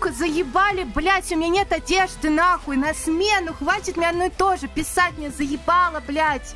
сука, заебали, блядь, у меня нет одежды, нахуй, на смену, хватит мне одно и то же писать, мне заебало, блядь.